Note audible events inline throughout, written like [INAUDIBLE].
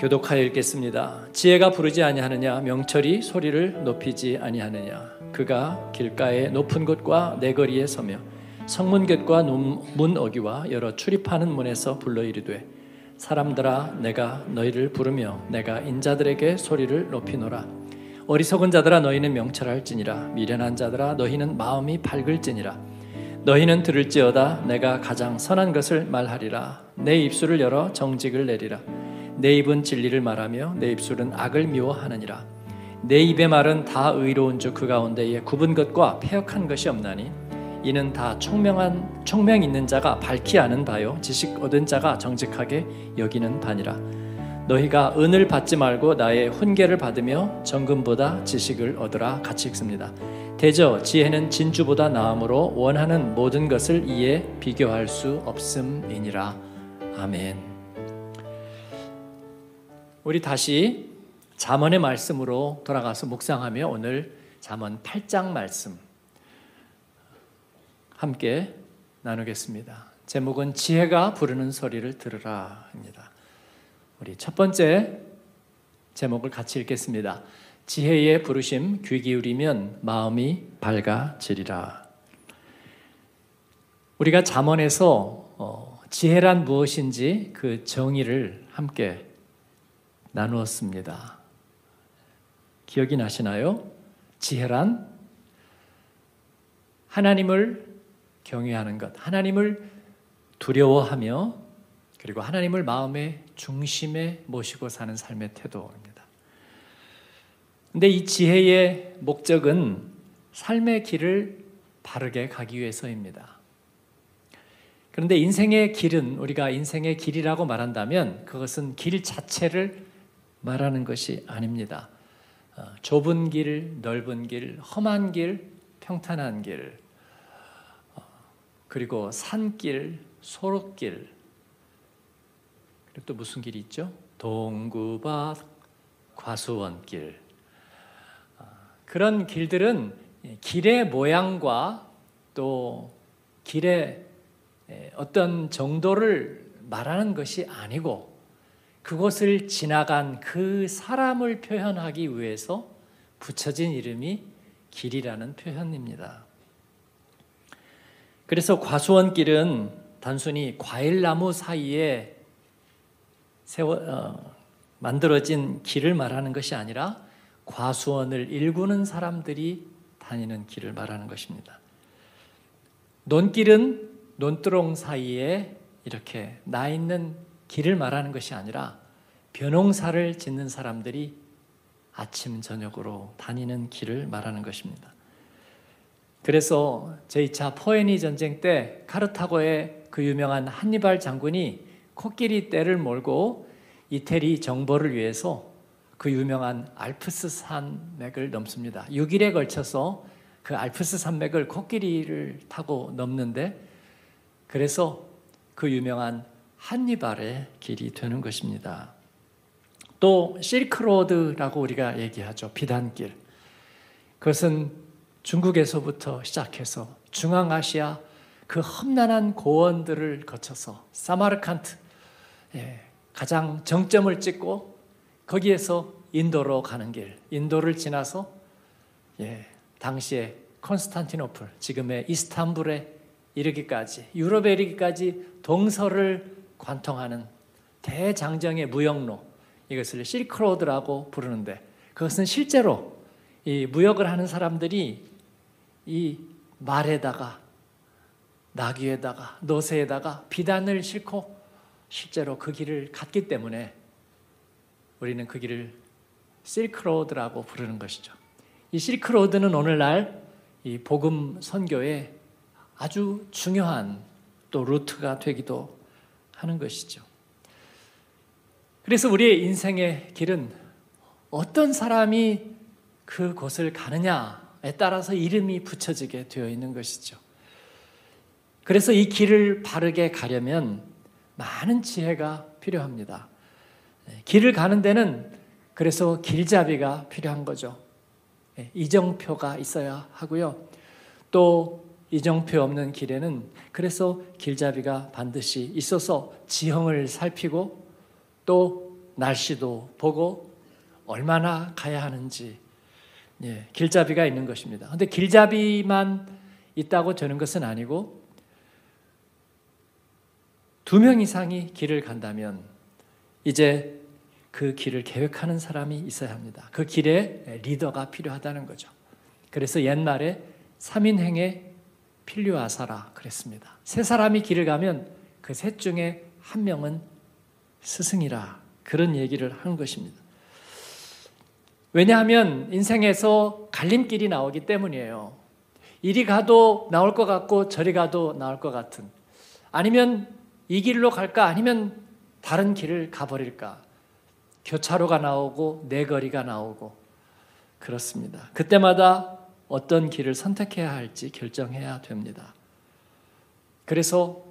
교독하여 읽겠습니다. 지혜가 부르지 아니하느냐 명철이 소리를 높이지 아니하느냐. 그가 길가의 높은 곳과 내거리에 서며 성문 곁과 문 어기와 여러 출입하는 문에서 불러 이르되 사람들아 내가 너희를 부르며 내가 인자들에게 소리를 높이노라. 어리석은 자들아 너희는 명철할지니라. 미련한 자들아 너희는 마음이 밝을지니라. 너희는 들을지어다. 내가 가장 선한 것을 말하리라. 내 입술을 열어 정직을 내리라 내 입은 진리를 말하며 내 입술은 악을 미워하느니라 내 입의 말은 다 의로운 주그 가운데에 굽은 것과 폐역한 것이 없나니 이는 다 총명한 총명 있는 자가 밝히 아는 바요 지식 얻은 자가 정직하게 여기는 바니라 너희가 은을 받지 말고 나의 훈계를 받으며 정금보다 지식을 얻으라 같이 읽습니다. 대저 지혜는 진주보다 나음으로 원하는 모든 것을 이에 비교할 수 없음이니라. 아멘. 우리 다시 잠언의 말씀으로 돌아가서 묵상하며 오늘 잠언 8장 말씀 함께 나누겠습니다. 제목은 지혜가 부르는 소리를 들으라입니다. 우리 첫 번째 제목을 같이 읽겠습니다. 지혜의 부르심 귀 기울이면 마음이 밝아지리라. 우리가 잠언에서 어, 지혜란 무엇인지 그 정의를 함께 나누었습니다. 기억이 나시나요? 지혜란 하나님을 경외하는 것, 하나님을 두려워하며 그리고 하나님을 마음의 중심에 모시고 사는 삶의 태도입니다. 근데 이 지혜의 목적은 삶의 길을 바르게 가기 위해서입니다. 그런데 인생의 길은 우리가 인생의 길이라고 말한다면 그것은 길 자체를 말하는 것이 아닙니다. 어, 좁은 길, 넓은 길, 험한 길, 평탄한 길, 어, 그리고 산길, 소록길, 그리고 또 무슨 길이 있죠? 동구밭 과수원길. 아, 그런 길들은 길의 모양과 또 길의 어떤 정도를 말하는 것이 아니고 그곳을 지나간 그 사람을 표현하기 위해서 붙여진 이름이 길이라는 표현입니다. 그래서 과수원길은 단순히 과일나무 사이에 세워 어, 만들어진 길을 말하는 것이 아니라 과수원을 일구는 사람들이 다니는 길을 말하는 것입니다. 논길은 논두렁 사이에 이렇게 나 있는 길을 말하는 것이 아니라 벼농사를 짓는 사람들이 아침 저녁으로 다니는 길을 말하는 것입니다. 그래서 제2차 포에니 전쟁 때 카르타고의 그 유명한 한니발 장군이 코끼리 떼를 몰고 이태리 정벌을 위해서 그 유명한 알프스 산맥을 넘습니다. 6일에 걸쳐서 그 알프스 산맥을 코끼리를 타고 넘는데 그래서 그 유명한 한니발의 길이 되는 것입니다. 또 실크로드라고 우리가 얘기하죠. 비단길. 그것은 중국에서부터 시작해서 중앙아시아 그 험난한 고원들을 거쳐서 사마르칸트 예, 가장 정점을 찍고 거기에서 인도로 가는 길, 인도를 지나서 예, 당시에 콘스탄티노플, 지금의 이스탄불에 이르기까지, 유럽에 이르기까지 동서를 관통하는 대장정의 무역로, 이것을 실크로드라고 부르는데 그것은 실제로 이 무역을 하는 사람들이 이 말에다가 나귀에다가 노새에다가 비단을 싣고 실제로 그 길을 갔기 때문에 우리는 그 길을 실크로드라고 부르는 것이죠. 이 실크로드는 오늘날 이 복음 선교의 아주 중요한 또 루트가 되기도 하는 것이죠. 그래서 우리의 인생의 길은 어떤 사람이 그곳을 가느냐에 따라서 이름이 붙여지게 되어 있는 것이죠. 그래서 이 길을 바르게 가려면 많은 지혜가 필요합니다. 네, 길을 가는 데는 그래서 길잡이가 필요한 거죠. 네, 이정표가 있어야 하고요. 또 이정표 없는 길에는 그래서 길잡이가 반드시 있어서 지형을 살피고 또 날씨도 보고 얼마나 가야 하는지 예, 길잡이가 있는 것입니다. 근데 길잡이만 있다고 되는 것은 아니고 두 명 이상이 길을 간다면 이제 그 길을 계획하는 사람이 있어야 합니다. 그 길에 리더가 필요하다는 거죠. 그래서 옛날에 3인행에 필요하사라 그랬습니다. 세 사람이 길을 가면 그 셋 중에 한 명은 스승이라 그런 얘기를 하는 것입니다. 왜냐하면 인생에서 갈림길이 나오기 때문이에요. 이리 가도 나올 것 같고 저리 가도 나올 것 같은 아니면 이 길로 갈까 아니면 다른 길을 가버릴까 교차로가 나오고 내거리가 나오고 그렇습니다. 그때마다 어떤 길을 선택해야 할지 결정해야 됩니다. 그래서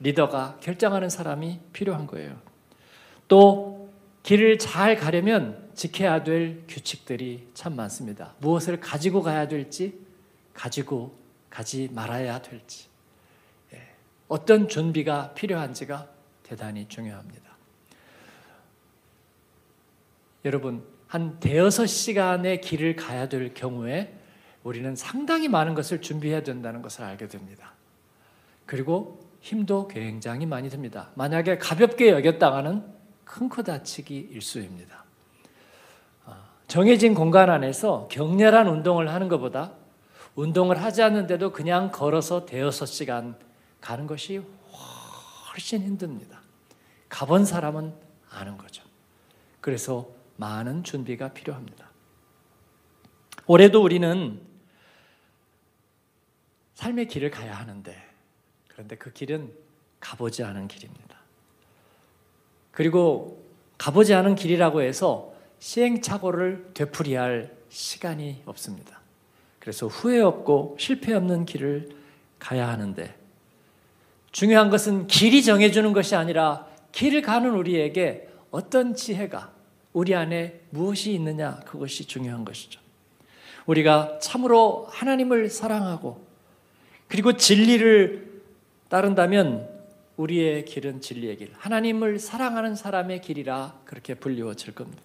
리더가 결정하는 사람이 필요한 거예요. 또 길을 잘 가려면 지켜야 될 규칙들이 참 많습니다. 무엇을 가지고 가야 될지, 가지고 가지 말아야 될지, 예. 어떤 준비가 필요한지가 대단히 중요합니다. 여러분, 한 대여섯 시간의 길을 가야 될 경우에 우리는 상당히 많은 것을 준비해야 된다는 것을 알게 됩니다. 그리고 힘도 굉장히 많이 듭니다. 만약에 가볍게 여겼다가는 큰 코 다치기 일수입니다. 아, 정해진 공간 안에서 격렬한 운동을 하는 것보다 운동을 하지 않는데도 그냥 걸어서 대여섯 시간 가는 것이 훨씬 힘듭니다. 가본 사람은 아는 거죠. 그래서 많은 준비가 필요합니다. 올해도 우리는 삶의 길을 가야 하는데 그런데 그 길은 가보지 않은 길입니다. 그리고 가보지 않은 길이라고 해서 시행착오를 되풀이할 시간이 없습니다. 그래서 후회 없고 실패 없는 길을 가야 하는데 중요한 것은 길이 정해주는 것이 아니라 길을 가는 우리에게 어떤 지혜가 우리 안에 무엇이 있느냐 그것이 중요한 것이죠. 우리가 참으로 하나님을 사랑하고 그리고 진리를 따른다면 우리의 길은 진리의 길, 하나님을 사랑하는 사람의 길이라 그렇게 불리워질 겁니다.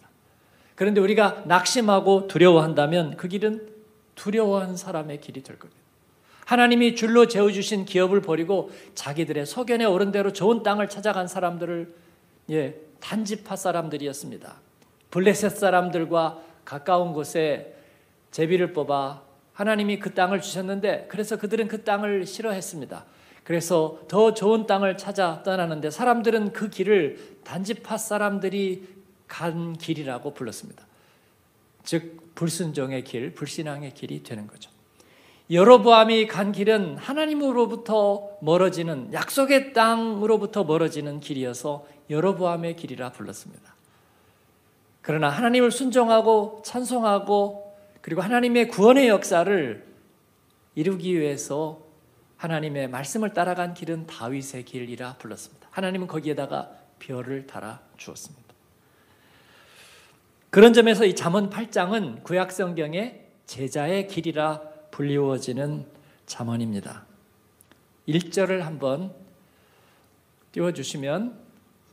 그런데 우리가 낙심하고 두려워한다면 그 길은 두려워한 사람의 길이 될 겁니다. 하나님이 줄로 재워주신 기업을 버리고 자기들의 소견에 오른 대로 좋은 땅을 찾아간 사람들을 예, 단지파 사람들이었습니다. 블레셋 사람들과 가까운 곳에 제비를 뽑아 하나님이 그 땅을 주셨는데 그래서 그들은 그 땅을 싫어했습니다. 그래서 더 좋은 땅을 찾아 떠나는데 사람들은 그 길을 단지파 사람들이 간 길이라고 불렀습니다. 즉 불순종의 길, 불신앙의 길이 되는 거죠. 여로보암이 간 길은 하나님으로부터 멀어지는 약속의 땅으로부터 멀어지는 길이어서 여로보암의 길이라 불렀습니다. 그러나 하나님을 순종하고 찬송하고 그리고 하나님의 구원의 역사를 이루기 위해서 하나님의 말씀을 따라간 길은 다윗의 길이라 불렀습니다. 하나님은 거기에다가 별을 달아 주었습니다. 그런 점에서 이 잠언 8장은 구약 성경의 제자의 길이라 불리워지는 잠언입니다. 1절을 한번 띄워 주시면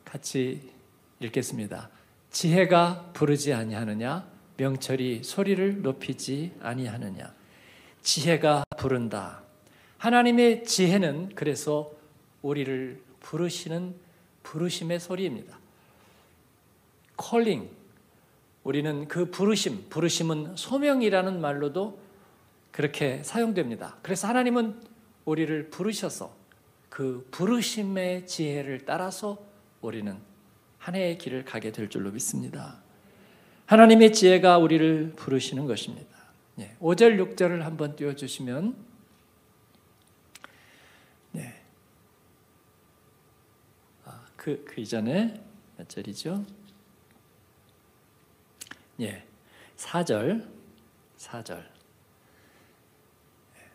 같이 읽겠습니다. 지혜가 부르지 아니하느냐 명철이 소리를 높이지 아니하느냐 지혜가 부른다. 하나님의 지혜는 그래서 우리를 부르시는 부르심의 소리입니다. 콜링 우리는 그 부르심, 부르심은 소명이라는 말로도 그렇게 사용됩니다. 그래서 하나님은 우리를 부르셔서 그 부르심의 지혜를 따라서 우리는 한 해의 길을 가게 될 줄로 믿습니다. 하나님의 지혜가 우리를 부르시는 것입니다. 5절, 예, 6절을 한번 띄워주시면, 네. 아, 그, 그 이전에 몇 절이죠? 예. 4절, 4절.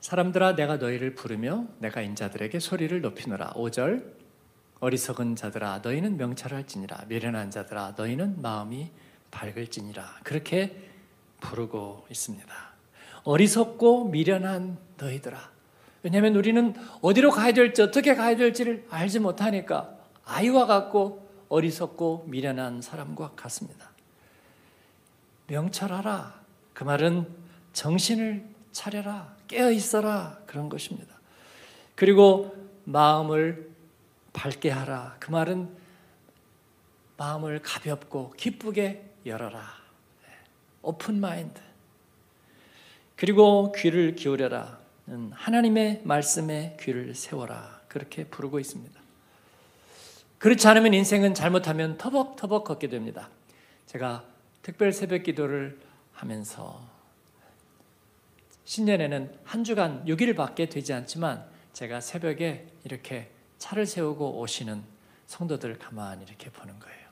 사람들아 내가 너희를 부르며 내가 인자들에게 소리를 높이노라. 5절. 어리석은 자들아 너희는 명철할지니라 미련한 자들아 너희는 마음이 밝을지니라. 그렇게 부르고 있습니다. 어리석고 미련한 너희들아. 왜냐하면 우리는 어디로 가야 될지 어떻게 가야 될지를 알지 못하니까 아이와 같고 어리석고 미련한 사람과 같습니다. 명철하라. 그 말은 정신을 차려라. 깨어 있어라. 그런 것입니다. 그리고 마음을 밝게 하라. 그 말은 마음을 가볍고 기쁘게 열어라. 오픈 마인드. 그리고 귀를 기울여라. 하나님의 말씀에 귀를 세워라. 그렇게 부르고 있습니다. 그렇지 않으면 인생은 잘못하면 터벅터벅 걷게 됩니다. 제가 특별 새벽 기도를 하면서 신년에는 한 주간 6일밖에 되지 않지만 제가 새벽에 이렇게 차를 세우고 오시는 성도들 가만히 이렇게 보는 거예요.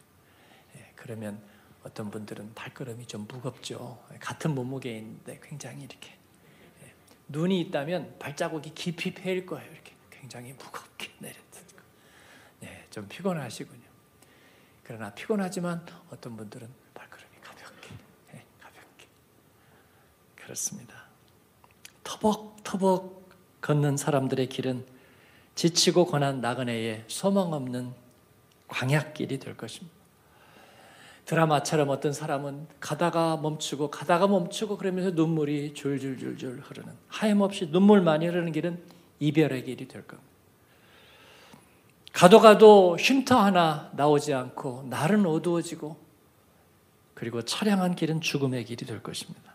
예, 그러면 어떤 분들은 발걸음이 좀 무겁죠. 같은 몸무게 인데 굉장히 이렇게 예, 눈이 있다면 발자국이 깊이 패일 거예요. 이렇게 굉장히 무겁게 [LAUGHS] 내려뜨고 네, 좀 피곤하시군요. 그러나 피곤하지만 어떤 분들은 발걸음이 가볍게, 네, 가볍게 그렇습니다. 터벅터벅 걷는 사람들의 길은 지치고 고난 나그네의 소망 없는 광약길이 될 것입니다. 드라마처럼 어떤 사람은 가다가 멈추고 가다가 멈추고 그러면서 눈물이 줄줄줄줄 흐르는 하염없이 눈물만이 흐르는 길은 이별의 길이 될 겁니다. 가도 가도 쉼터 하나 나오지 않고 날은 어두워지고 그리고 차량한 길은 죽음의 길이 될 것입니다.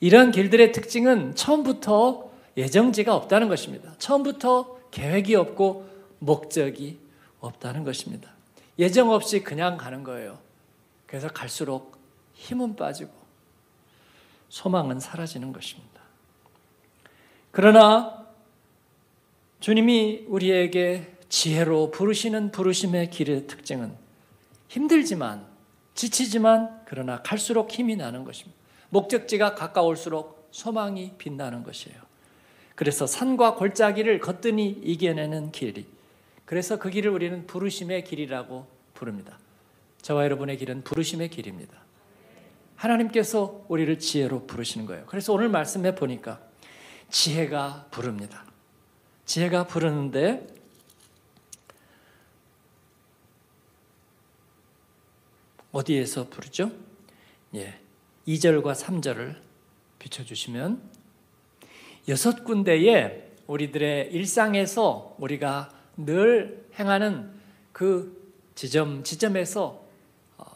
이런 길들의 특징은 처음부터 예정지가 없다는 것입니다. 처음부터 계획이 없고 목적이 없다는 것입니다. 예정 없이 그냥 가는 거예요. 그래서 갈수록 힘은 빠지고 소망은 사라지는 것입니다. 그러나 주님이 우리에게 지혜로 부르시는 부르심의 길의 특징은 힘들지만 지치지만 그러나 갈수록 힘이 나는 것입니다. 목적지가 가까울수록 소망이 빛나는 것이에요. 그래서 산과 골짜기를 거뜬히 이겨내는 길이. 그래서 그 길을 우리는 부르심의 길이라고 부릅니다. 저와 여러분의 길은 부르심의 길입니다. 하나님께서 우리를 지혜로 부르시는 거예요. 그래서 오늘 말씀해 보니까 지혜가 부릅니다. 지혜가 부르는데 어디에서 부르죠? 예. 2절과 3절을 비춰 주시면 여섯 군데에 우리들의 일상에서 우리가 늘 행하는 그 지점, 지점에서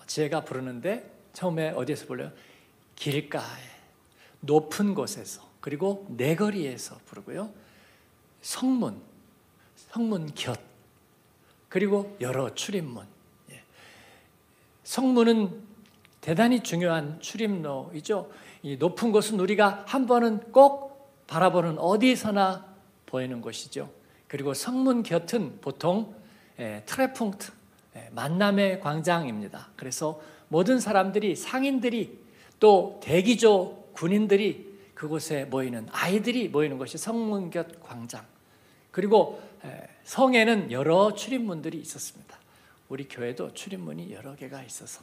어, 지혜가 부르는데 처음에 어디에서 불러요? 길가에, 높은 곳에서, 그리고 내거리에서 부르고요. 성문, 성문 곁, 그리고 여러 출입문. 예. 성문은 대단히 중요한 출입로이죠. 이 높은 곳은 우리가 한 번은 꼭 바라보는 어디서나 보이는 곳이죠. 그리고 성문 곁은 보통 예, 트레풍트, 예, 만남의 광장입니다. 그래서 모든 사람들이 상인들이 또 대기조 군인들이 그곳에 모이는 아이들이 모이는 것이 성문 곁 광장. 그리고 예, 성에는 여러 출입문들이 있었습니다. 우리 교회도 출입문이 여러 개가 있어서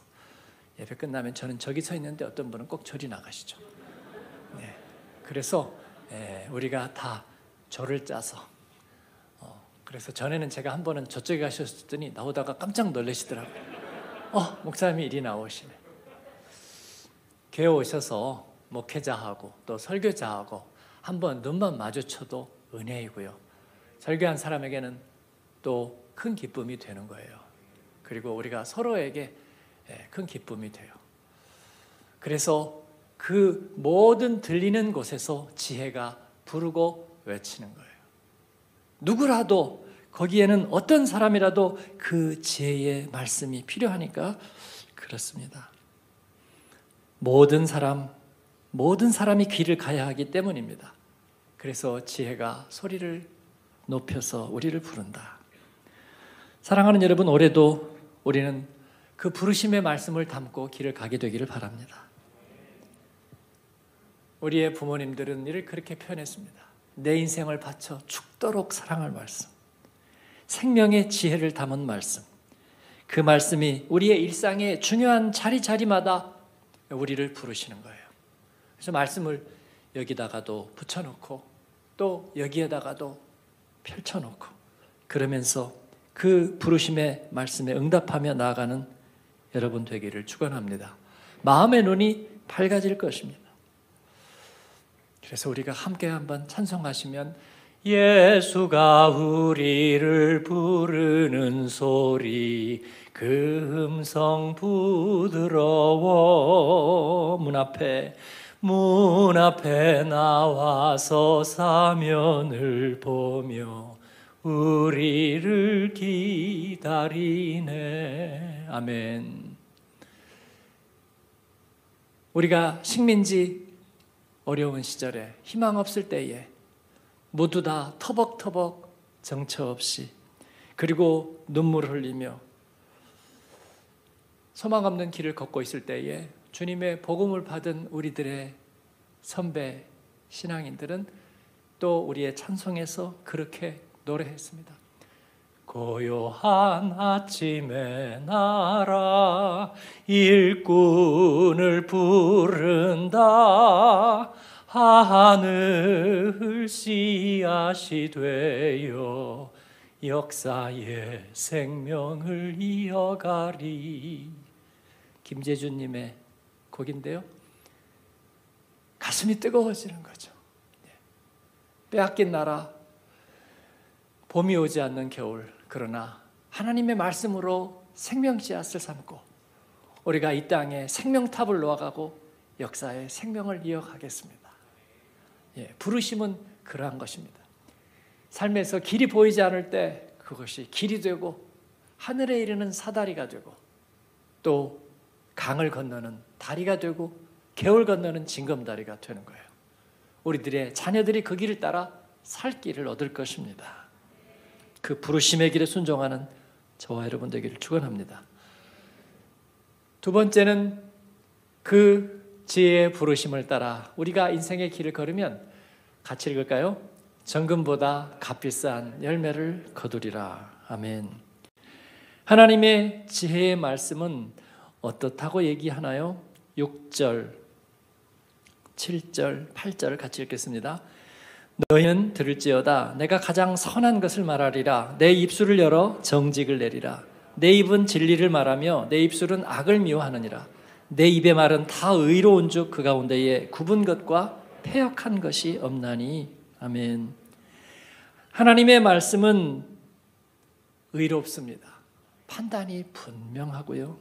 예배 끝나면 저는 저기 서 있는데 어떤 분은 꼭 저리 나가시죠. 네. 그래서 예, 우리가 다 조를 짜서 어, 그래서 전에는 제가 한 번은 저쪽에 가셨더니 나오다가 깜짝 놀라시더라고요. 어, 목사님이 이리 나오시네. 교회 오셔서 목회자하고 또 설교자하고 한 번 눈만 마주쳐도 은혜이고요. 설교한 사람에게는 또 큰 기쁨이 되는 거예요. 그리고 우리가 서로에게 예, 큰 기쁨이 돼요. 그래서 그 모든 들리는 곳에서 지혜가 부르고 외치는 거예요. 누구라도 거기에는 어떤 사람이라도 그 지혜의 말씀이 필요하니까 그렇습니다. 모든 사람, 모든 사람이 귀를 가야 하기 때문입니다. 그래서 지혜가 소리를 높여서 우리를 부른다. 사랑하는 여러분, 올해도 우리는 그 부르심의 말씀을 담고 길을 가게 되기를 바랍니다. 우리의 부모님들은 이를 그렇게 표현했습니다. 내 인생을 바쳐 죽도록 사랑할 말씀. 생명의 지혜를 담은 말씀. 그 말씀이 우리의 일상의 중요한 자리자리마다 우리를 부르시는 거예요. 그래서 말씀을 여기다가도 붙여놓고 또 여기에다가도 펼쳐놓고 그러면서 그 부르심의 말씀에 응답하며 나아가는 여러분 되기를 축원합니다. 마음의 눈이 밝아질 것입니다. 그래서 우리가 함께 한번 찬송하시면 예수가 우리를 부르는 소리 그 음성 부드러워. 문 앞에 문 앞에 나와서 사면을 보며 우리를 기다리네. 아멘. 우리가 식민지 어려운 시절에 희망 없을 때에 모두 다 터벅터벅 정처 없이 그리고 눈물 흘리며 소망 없는 길을 걷고 있을 때에 주님의 복음을 받은 우리들의 선배 신앙인들은 또 우리의 찬송에서 그렇게 노래했습니다. 고요한 아침에 나라 일꾼을 부른다 하늘 씨앗이 되어 역사의 생명을 이어가리 김재준님의 곡인데요. 가슴이 뜨거워지는 거죠. 예. 빼앗긴 나라, 봄이 오지 않는 겨울, 그러나 하나님의 말씀으로 생명 씨앗을 삼고 우리가 이 땅에 생명탑을 놓아가고 역사의 생명을 이어가겠습니다. 예, 부르심은 그러한 것입니다. 삶에서 길이 보이지 않을 때 그것이 길이 되고 하늘에 이르는 사다리가 되고 또 강을 건너는 다리가 되고 개울 건너는 징검다리가 되는 거예요. 우리들의 자녀들이 그 길을 따라 살 길을 얻을 것입니다. 그 부르심의 길에 순종하는 저와 여러분 되기를 축원합니다. 두 번째는 그 지혜의 부르심을 따라 우리가 인생의 길을 걸으면 같이 읽을까요? 정금보다 값비싼 열매를 거두리라. 아멘. 하나님의 지혜의 말씀은 어떻다고 얘기하나요? 6절, 7절, 8절을 같이 읽겠습니다. 너희는 들을지어다 내가 가장 선한 것을 말하리라 내 입술을 열어 정직을 내리라 내 입은 진리를 말하며 내 입술은 악을 미워하느니라 내 입의 말은 다 의로운 즉 그 가운데에 굽은 것과 폐역한 것이 없나니. 아멘. 하나님의 말씀은 의롭습니다. 판단이 분명하고요.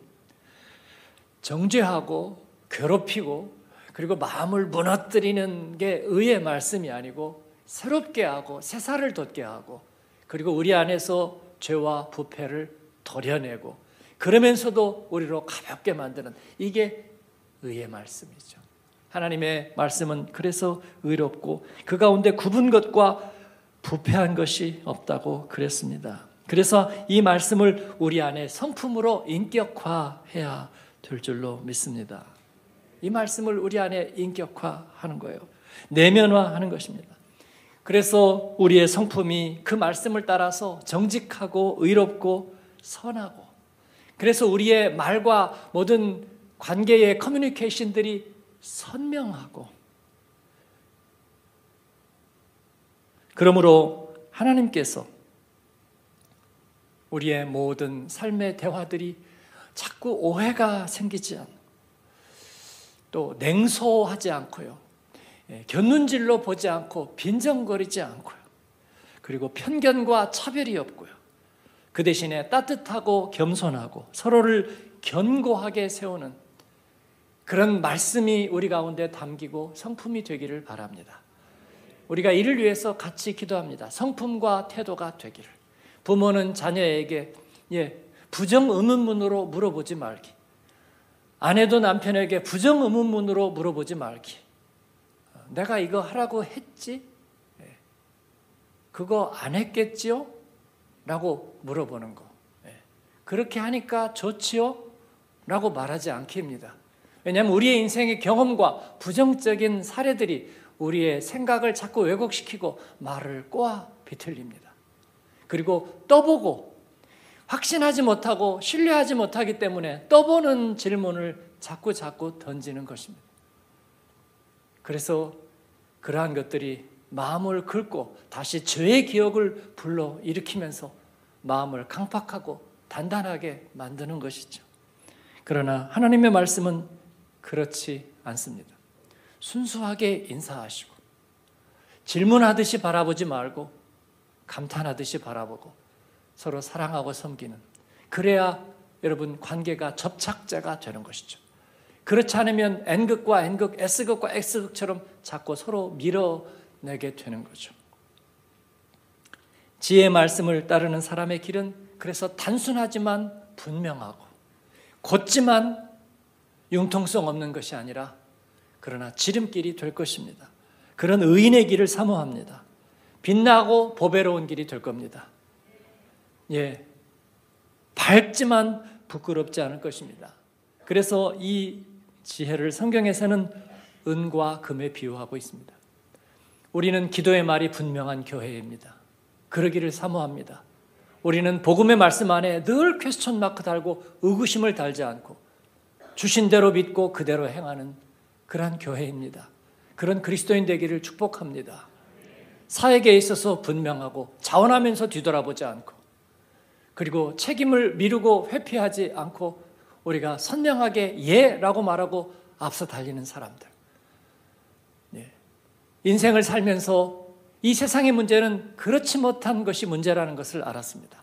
정죄하고 괴롭히고 그리고 마음을 무너뜨리는 게 의의 말씀이 아니고 새롭게 하고 새살을 돋게 하고 그리고 우리 안에서 죄와 부패를 도려내고 그러면서도 우리로 가볍게 만드는 이게 의의 말씀이죠. 하나님의 말씀은 그래서 의롭고 그 가운데 굽은 것과 부패한 것이 없다고 그랬습니다. 그래서 이 말씀을 우리 안에 성품으로 인격화해야 될 줄로 믿습니다. 이 말씀을 우리 안에 인격화하는 거예요. 내면화하는 것입니다. 그래서 우리의 성품이 그 말씀을 따라서 정직하고 의롭고 선하고 그래서 우리의 말과 모든 관계의 커뮤니케이션들이 선명하고 그러므로 하나님께서 우리의 모든 삶의 대화들이 자꾸 오해가 생기지 않고 또 냉소하지 않고요. 예, 견눈질로 보지 않고 빈정거리지 않고요. 그리고 편견과 차별이 없고요. 그 대신에 따뜻하고 겸손하고 서로를 견고하게 세우는 그런 말씀이 우리 가운데 담기고 성품이 되기를 바랍니다. 우리가 이를 위해서 같이 기도합니다. 성품과 태도가 되기를. 부모는 자녀에게 예, 부정 의문문으로 물어보지 말기. 아내도 남편에게 부정 의문문으로 물어보지 말기. 내가 이거 하라고 했지? 예. 그거 안 했겠지요? 라고 물어보는 거. 예. 그렇게 하니까 좋지요? 라고 말하지 않기입니다. 왜냐하면 우리의 인생의 경험과 부정적인 사례들이 우리의 생각을 자꾸 왜곡시키고 말을 꼬아 비틀립니다. 그리고 떠보고 확신하지 못하고 신뢰하지 못하기 때문에 떠보는 질문을 자꾸 자꾸 던지는 것입니다. 그래서 그러한 것들이 마음을 긁고 다시 죄의 기억을 불러 일으키면서 마음을 강팍하고 단단하게 만드는 것이죠. 그러나 하나님의 말씀은 그렇지 않습니다. 순수하게 인사하시고 질문하듯이 바라보지 말고 감탄하듯이 바라보고 서로 사랑하고 섬기는 그래야 여러분 관계가 접착제가 되는 것이죠. 그렇지 않으면 N극과 N극, S극과 X극처럼 자꾸 서로 밀어 내게 되는 거죠. 지혜의 말씀을 따르는 사람의 길은 그래서 단순하지만 분명하고 곧지만 융통성 없는 것이 아니라 그러나 지름길이 될 것입니다. 그런 의인의 길을 사모합니다. 빛나고 보배로운 길이 될 겁니다. 예. 밝지만 부끄럽지 않을 것입니다. 그래서 이 지혜를 성경에서는 은과 금에 비유하고 있습니다. 우리는 기도의 말이 분명한 교회입니다. 그러기를 사모합니다. 우리는 복음의 말씀 안에 늘 퀘스천 마크 달고 의구심을 달지 않고 주신 대로 믿고 그대로 행하는 그러한 교회입니다. 그런 그리스도인 되기를 축복합니다. 사역에 있어서 분명하고 자원하면서 뒤돌아보지 않고 그리고 책임을 미루고 회피하지 않고 우리가 선명하게 예라고 말하고 앞서 달리는 사람들. 예. 인생을 살면서 이 세상의 문제는 그렇지 못한 것이 문제라는 것을 알았습니다.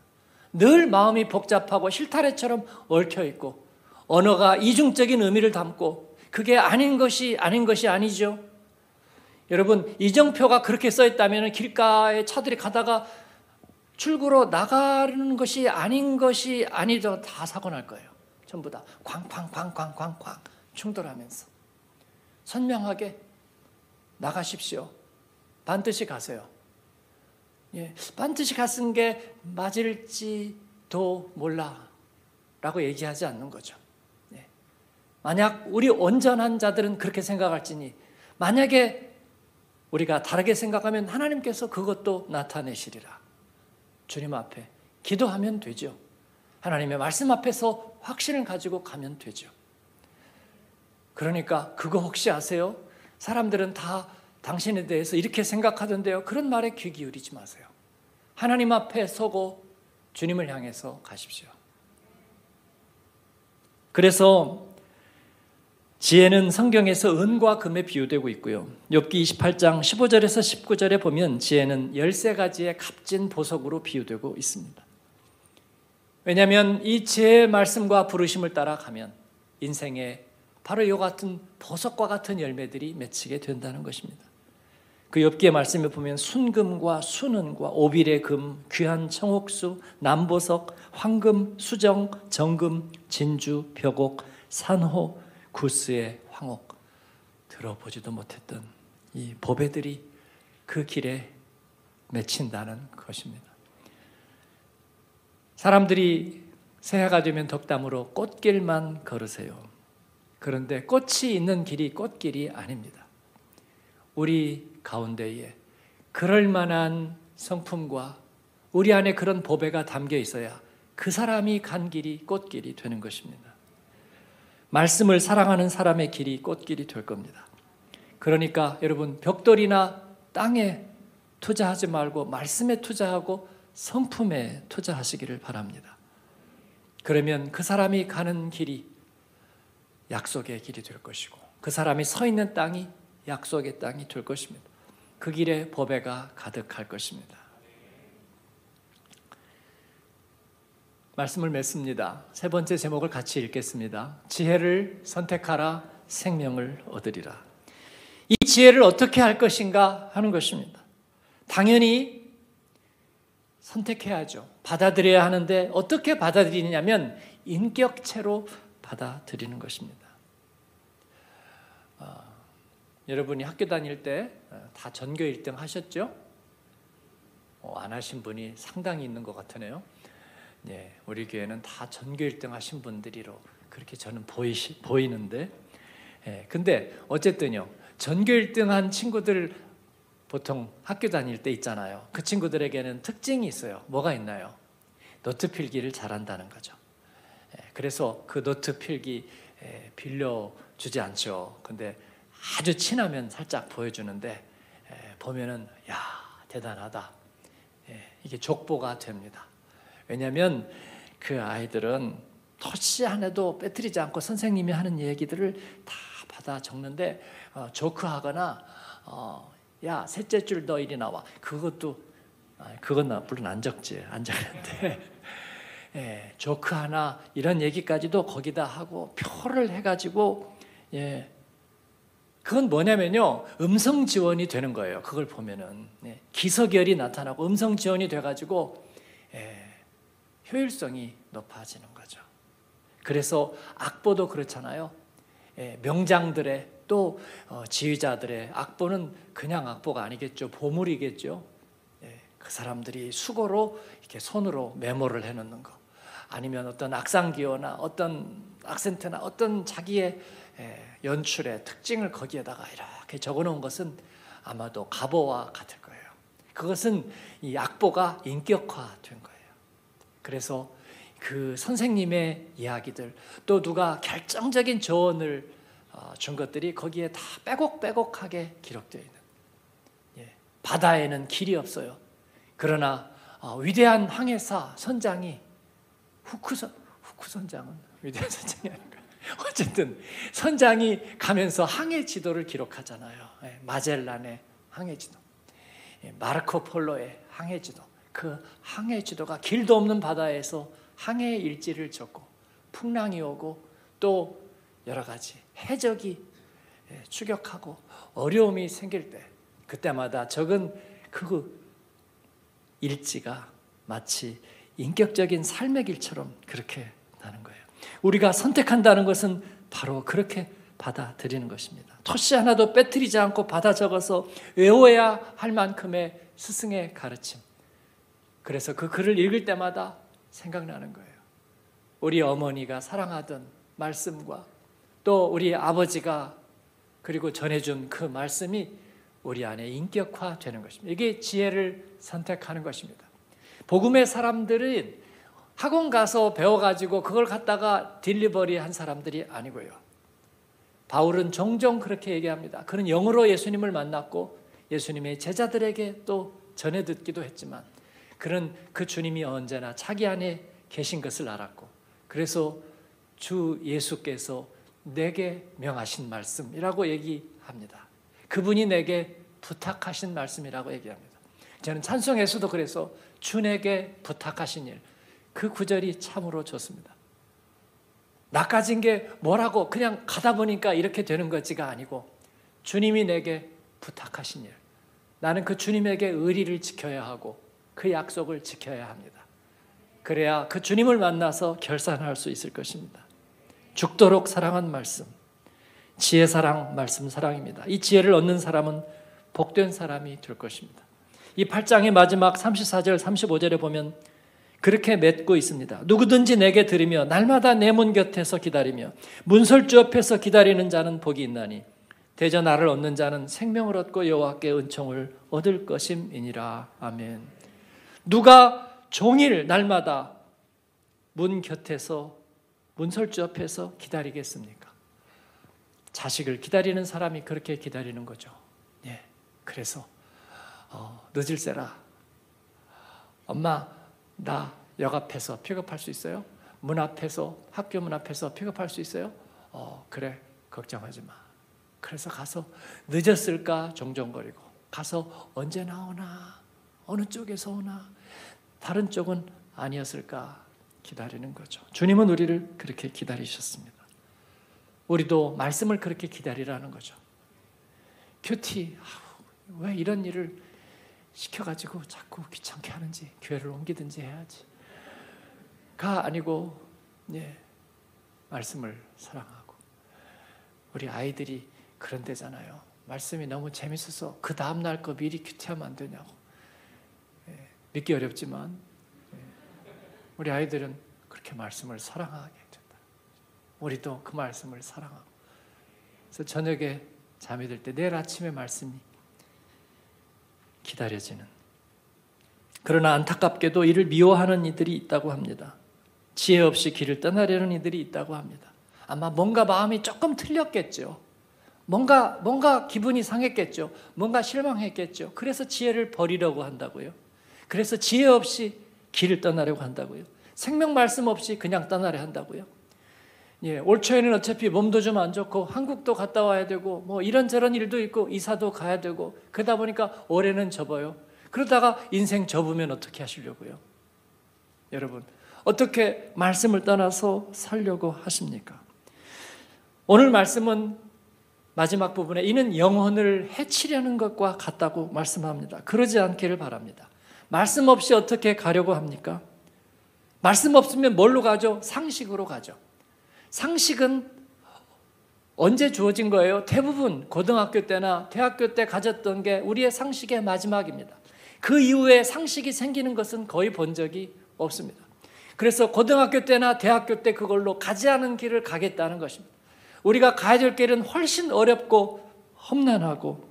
늘 마음이 복잡하고 실타래처럼 얽혀 있고 언어가 이중적인 의미를 담고 그게 아닌 것이 아닌 것이 아니죠. 여러분 이정표가 그렇게 써 있다면 길가에 차들이 가다가 출구로 나가는 것이 아닌 것이 아니죠. 다 사고 날 거예요. 전부 다 쾅쾅쾅쾅쾅쾅 충돌하면서 선명하게 나가십시오. 반드시 가세요. 예, 반드시 갔은 게 맞을지도 몰라. 라고 얘기하지 않는 거죠. 예. 만약 우리 온전한 자들은 그렇게 생각할지니, 만약에 우리가 다르게 생각하면 하나님께서 그것도 나타내시리라. 주님 앞에 기도하면 되죠. 하나님의 말씀 앞에서 확신을 가지고 가면 되죠. 그러니까 그거 혹시 아세요? 사람들은 다 당신에 대해서 이렇게 생각하던데요. 그런 말에 귀 기울이지 마세요. 하나님 앞에 서고 주님을 향해서 가십시오. 그래서 지혜는 성경에서 은과 금에 비유되고 있고요. 욥기 28장 15절에서 19절에 보면 지혜는 13가지의 값진 보석으로 비유되고 있습니다. 왜냐하면 이 지혜의 말씀과 부르심을 따라가면 인생에 바로 이와 같은 보석과 같은 열매들이 맺히게 된다는 것입니다. 그 엽기의 말씀에 보면 순금과 순은과 오빌의 금, 귀한 청옥수, 남보석, 황금, 수정, 정금, 진주, 벽옥, 산호, 구스의 황옥 들어보지도 못했던 이 보배들이 그 길에 맺힌다는 것입니다. 사람들이 새해가 되면 덕담으로 꽃길만 걸으세요. 그런데 꽃이 있는 길이 꽃길이 아닙니다. 우리 가운데에 그럴 만한 성품과 우리 안에 그런 보배가 담겨 있어야 그 사람이 간 길이 꽃길이 되는 것입니다. 말씀을 사랑하는 사람의 길이 꽃길이 될 겁니다. 그러니까 여러분 벽돌이나 땅에 투자하지 말고 말씀에 투자하고 성품에 투자하시기를 바랍니다. 그러면 그 사람이 가는 길이 약속의 길이 될 것이고 그 사람이 서 있는 땅이 약속의 땅이 될 것입니다. 그 길에 보배가 가득할 것입니다. 말씀을 맺습니다. 세 번째 제목을 같이 읽겠습니다. 지혜를 선택하라 생명을 얻으리라. 이 지혜를 어떻게 할 것인가 하는 것입니다. 당연히 선택해야죠. 받아들여야 하는데 어떻게 받아들이냐면 인격체로 받아들이는 것입니다. 어, 여러분이 학교 다닐 때다 어, 전교 1등 하셨죠? 어, 안 하신 분이 상당히 있는 것 같으네요. 예, 우리 교회는 다 전교 1등 하신 분들이로 그렇게 저는 보이시, 보이는데, 예, 근데 어쨌든요, 전교 1등 한 친구들 보통 학교 다닐 때 있잖아요. 그 친구들에게는 특징이 있어요. 뭐가 있나요? 노트 필기를 잘한다는 거죠. 예, 그래서 그 노트 필기 예, 빌려 주지 않죠. 근데 아주 친하면 살짝 보여주는데 예, 보면은 야 대단하다. 이게 족보가 됩니다. 왜냐하면 그 아이들은 토시 안에도 빼뜨리지 않고 선생님이 하는 얘기들을 다 받아 적는데 어, 조크하거나 어, 야 셋째 줄 너 이리 나와 그것도 아, 그건 나 물론 안 적지 안 적는데 예, 조크 하나 이런 얘기까지도 거기다 하고 표를 해가지고 예, 그건 뭐냐면요 음성 지원이 되는 거예요. 그걸 보면은 예, 기서결이 나타나고 음성 지원이 돼가지고 예, 효율성이 높아지는 거죠. 그래서 악보도 그렇잖아요. 예, 명장들의 또 어, 지휘자들의 악보는 그냥 악보가 아니겠죠. 보물이겠죠. 예, 그 사람들이 수고로 이렇게 손으로 메모를 해놓는 거. 아니면 어떤 악상 기호나 어떤 악센트나 어떤 자기의 예, 연출의 특징을 거기에다가 이렇게 적어 놓은 것은 아마도 가보와 같을 거예요. 그것은 이 악보가 인격화된 거예요. 그래서 그 선생님의 이야기들 또 누가 결정적인 조언을 어, 준 것들이 거기에 다 빼곡빼곡하게 기록되어 있는. 예, 바다에는 길이 없어요. 그러나 어, 위대한 항해사 선장이 후크 선 후크 선장은 위대한 선장이 아닌가. 어쨌든 선장이 가면서 항해 지도를 기록하잖아요. 예, 마젤란의 항해 지도, 예, 마르코 폴로의 항해 지도. 그 항해 지도가 길도 없는 바다에서 항해 일지를 적고 풍랑이 오고 또 여러 가지 해적이 예, 추격하고 어려움이 생길 때 그때마다 적은 그 일지가 마치 인격적인 삶의 길처럼 그렇게 나는 거예요. 우리가 선택한다는 것은 바로 그렇게 받아들이는 것입니다. 토시 하나도 빼뜨리지 않고 받아 적어서 외워야 할 만큼의 스승의 가르침. 그래서 그 글을 읽을 때마다 생각나는 거예요. 우리 어머니가 사랑하던 말씀과 또 우리 아버지가 그리고 전해준 그 말씀이 우리 안에 인격화되는 것입니다. 이게 지혜를 선택하는 것입니다. 복음의 사람들은 학원 가서 배워가지고 그걸 갖다가 딜리버리 한 사람들이 아니고요. 바울은 종종 그렇게 얘기합니다. 그는 영으로 예수님을 만났고 예수님의 제자들에게 또 전해 듣기도 했지만 그는 그 주님이 언제나 자기 안에 계신 것을 알았고 그래서 주 예수께서 내게 명하신 말씀이라고 얘기합니다. 그분이 내게 부탁하신 말씀이라고 얘기합니다. 저는 찬송에서도 그래서 주에게 부탁하신 일, 그 구절이 참으로 좋습니다. 나까진 게 뭐라고 그냥 가다 보니까 이렇게 되는 것지가 아니고 주님이 내게 부탁하신 일. 나는 그 주님에게 의리를 지켜야 하고 그 약속을 지켜야 합니다. 그래야 그 주님을 만나서 결산할 수 있을 것입니다. 죽도록 사랑한 말씀. 지혜 사랑, 말씀 사랑입니다. 이 지혜를 얻는 사람은 복된 사람이 될 것입니다. 이 8장의 마지막 34절, 35절에 보면 그렇게 맺고 있습니다. 누구든지 내게 들으며 날마다 내 문 곁에서 기다리며 문설주 옆에서 기다리는 자는 복이 있나니 대저 나를 얻는 자는 생명을 얻고 여호와께 은총을 얻을 것임이니라. 아멘. 누가 종일 날마다 문 곁에서 문설주 옆에서 기다리겠습니까? 자식을 기다리는 사람이 그렇게 기다리는 거죠. 예. 그래서 어, 늦을세라. 엄마, 나 역 앞에서 픽업할 수 있어요? 문 앞에서 학교 문 앞에서 픽업할 수 있어요? 어, 그래. 걱정하지 마. 그래서 가서 늦었을까 정정거리고 가서 언제 나오나 어느 쪽에서 오나 다른 쪽은 아니었을까 기다리는 거죠. 주님은 우리를 그렇게 기다리셨습니다. 우리도 말씀을 그렇게 기다리라는 거죠. 큐티, 왜 이런 일을 시켜가지고 자꾸 귀찮게 하는지 교회를 옮기든지 해야지. 가 아니고 예, 말씀을 사랑하고 우리 아이들이 그런 데잖아요. 말씀이 너무 재밌어서 그 다음 날 거 미리 큐티하면 안 되냐고. 예, 믿기 어렵지만 예, 우리 아이들은 그렇게 말씀을 사랑하게 된다. 우리도 그 말씀을 사랑하고. 그래서 저녁에 잠이 들 때 내일 아침에 말씀이 기다려지는. 그러나 안타깝게도 이를 미워하는 이들이 있다고 합니다. 지혜 없이 길을 떠나려는 이들이 있다고 합니다. 아마 뭔가 마음이 조금 틀렸겠죠. 뭔가 뭔가 기분이 상했겠죠. 뭔가 실망했겠죠. 그래서 지혜를 버리려고 한다고요. 그래서 지혜 없이 길을 떠나려고 한다고요. 생명 말씀 없이 그냥 떠나려 한다고요. 예, 올 초에는 어차피 몸도 좀 안 좋고 한국도 갔다 와야 되고 뭐 이런저런 일도 있고 이사도 가야 되고 그러다 보니까 올해는 접어요. 그러다가 인생 접으면 어떻게 하시려고요? 여러분, 어떻게 말씀을 떠나서 살려고 하십니까? 오늘 말씀은 마지막 부분에 이는 영혼을 해치려는 것과 같다고 말씀합니다. 그러지 않기를 바랍니다. 말씀 없이 어떻게 가려고 합니까? 말씀 없으면 뭘로 가죠? 상식으로 가죠. 상식은 언제 주어진 거예요? 대부분 고등학교 때나 대학교 때 가졌던 게 우리의 상식의 마지막입니다. 그 이후에 상식이 생기는 것은 거의 본 적이 없습니다. 그래서 고등학교 때나 대학교 때 그걸로 가지 않은 길을 가겠다는 것입니다. 우리가 가야 될 길은 훨씬 어렵고 험난하고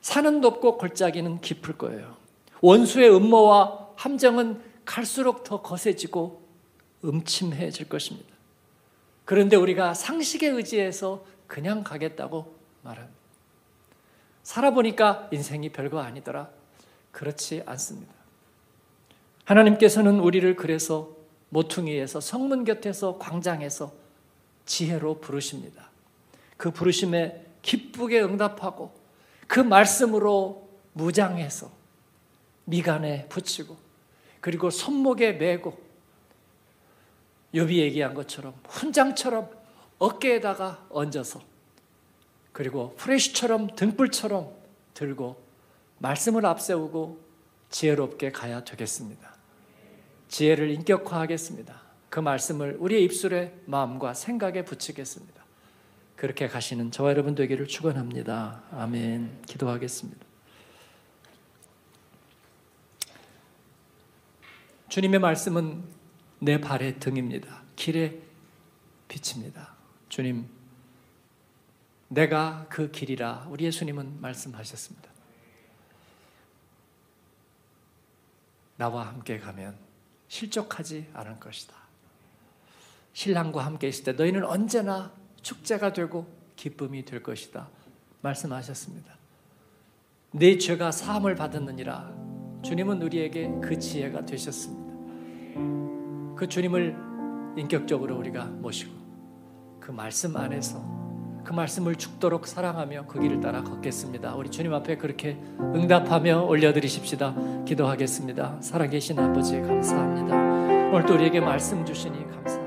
산은 높고 골짜기는 깊을 거예요. 원수의 음모와 함정은 갈수록 더 거세지고 음침해질 것입니다. 그런데 우리가 상식에 의지해서 그냥 가겠다고 말합니다. 살아보니까 인생이 별거 아니더라. 그렇지 않습니다. 하나님께서는 우리를 그래서 모퉁이에서 성문 곁에서 광장에서 지혜로 부르십니다. 그 부르심에 기쁘게 응답하고 그 말씀으로 무장해서 미간에 붙이고 그리고 손목에 메고 욥이 얘기한 것처럼 훈장처럼 어깨에다가 얹어서 그리고 프레시처럼 등불처럼 들고 말씀을 앞세우고 지혜롭게 가야 되겠습니다. 지혜를 인격화하겠습니다. 그 말씀을 우리의 입술에 마음과 생각에 붙이겠습니다. 그렇게 가시는 저와 여러분 되기를 축원합니다. 아멘. 기도하겠습니다. 주님의 말씀은 내 발의 등입니다. 길의 빛입니다. 주님, 내가 그 길이라 우리 예수님은 말씀하셨습니다. 나와 함께 가면 실족하지 않을 것이다. 신랑과 함께 있을 때 너희는 언제나 축제가 되고 기쁨이 될 것이다. 말씀하셨습니다. 내 죄가 사함을 받았느니라. 주님은 우리에게 그 지혜가 되셨습니다. 그 주님을 인격적으로 우리가 모시고 그 말씀 안에서 그 말씀을 죽도록 사랑하며 그 길을 따라 걷겠습니다. 우리 주님 앞에 그렇게 응답하며 올려드리십시다. 기도하겠습니다. 살아계신 아버지 감사합니다. 오늘 또 우리에게 말씀 주시니 감사합니다.